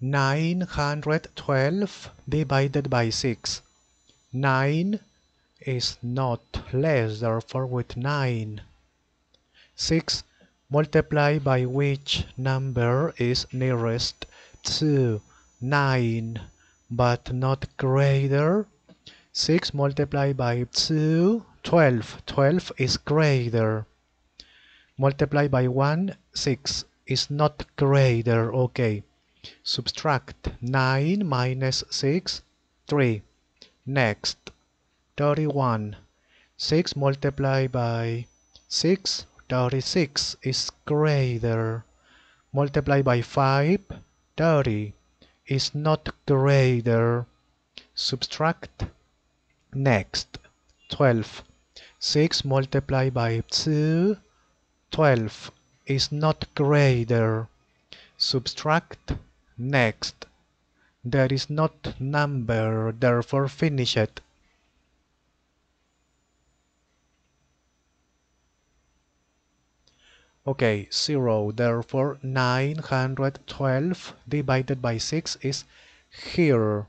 912 divided by 6. 9 is not less, therefore with 9. 6 multiply by which number is nearest to 9 but not greater. 6 multiplied by 2 12 12 is greater. Multiply by 1 6 is not greater. Okay subtract 9 minus 6 3 next 31 6 multiplied by 6 36 is greater. Multiply by 5 30 is not greater. Subtract. Next 12 6 multiplied by 2 12 is not greater. Subtract next there is not number therefore finish it Okay, 0. Therefore, 912 divided by 6 is here.